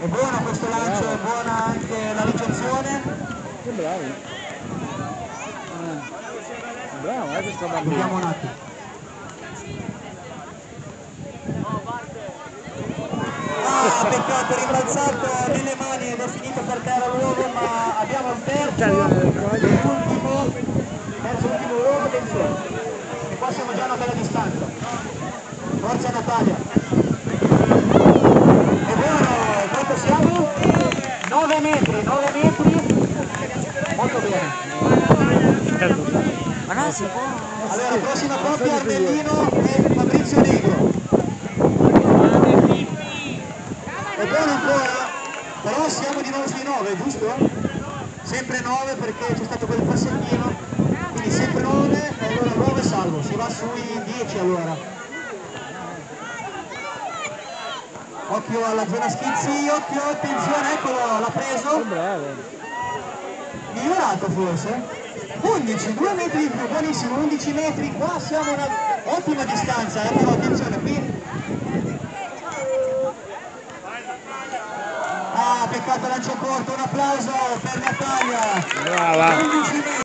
È buono questo lancio, è buona anche la ricezione. Che bravi. Eh. Bravo, eh, questo bambino. Vediamo un attimo. Ah, peccato, rimbalzato nelle mani ed è finito per terra l'uovo, ma abbiamo il terzo, l'ultimo, terzo ultimo uovo, attenzione. E qua siamo già a una bella distanza. Forza Natalia. È buono, quanto siamo? 9 metri, 9 metri. Molto bene. Ma non si può. Allora, prossima coppia Armellino e Fabrizio Negro. È buono ancora, però siamo di nuovo sui 9, giusto? Sempre 9 perché c'è stato quel passettino, quindi sempre 9 e allora 9 salvo, si va sui 10 allora. Occhio alla zona schizzi, occhio, attenzione, eccolo, l'ha preso, migliorato forse? 11, 2 metri in più, buonissimo, 11 metri, qua siamo a una ottima distanza, eh, però attenzione qui. Ah, peccato lancio corto, un applauso per Natalia. Brava. 11 metri.